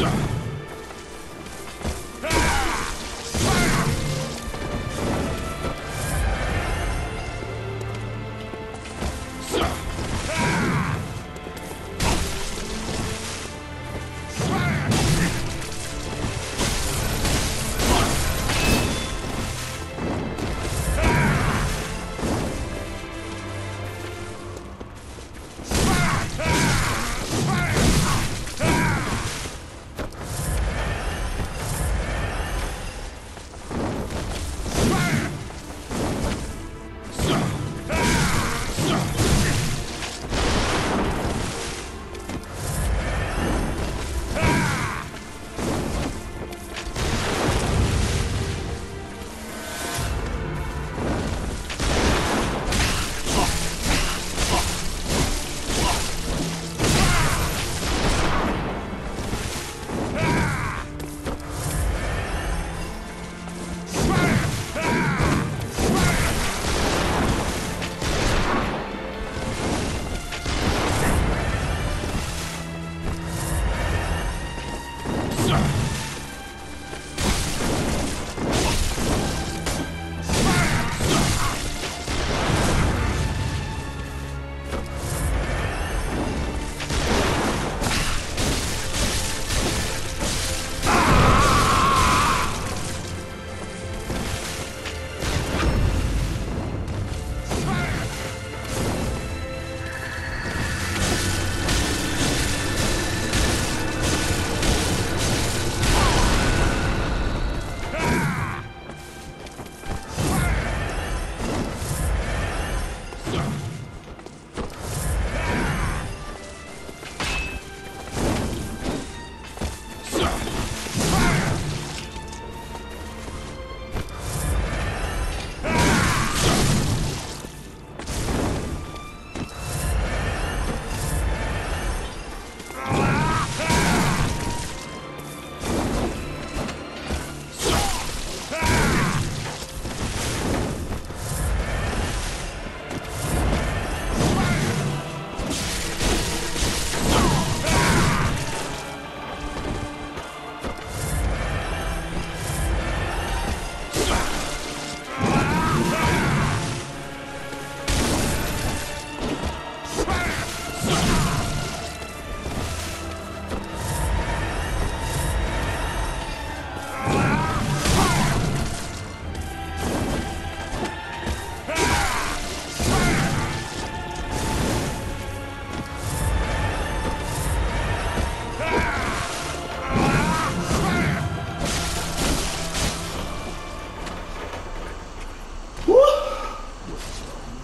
Stop.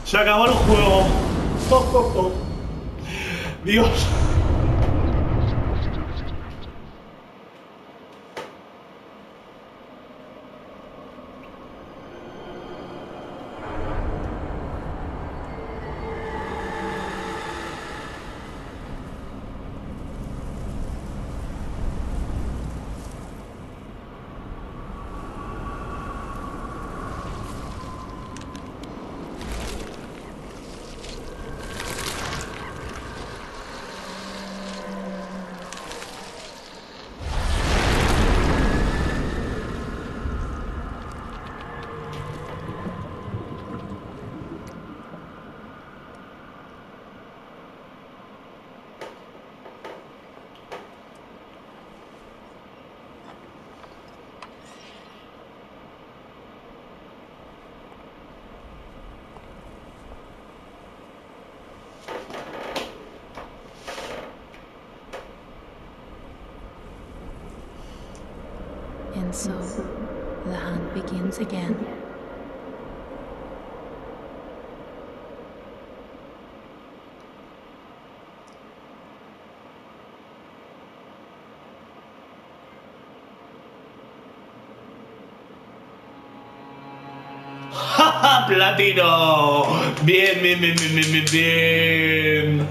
Se acabó el juego. Dios. And so the hunt begins again. Platino. Bien, bien, bien, bien, bien, bien.